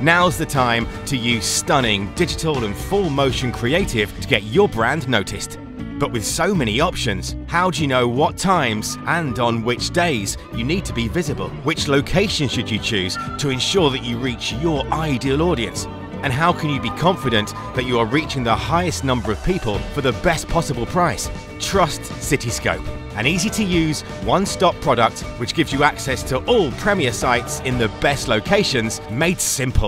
Now's the time to use stunning digital and full motion creative to get your brand noticed. But with so many options, how do you know what times and on which days you need to be visible? Which location should you choose to ensure that you reach your ideal audience? And how can you be confident that you are reaching the highest number of people for the best possible price? Trust Cityscope, an easy to use one stop product which gives you access to all Premier sites in the best locations made simple.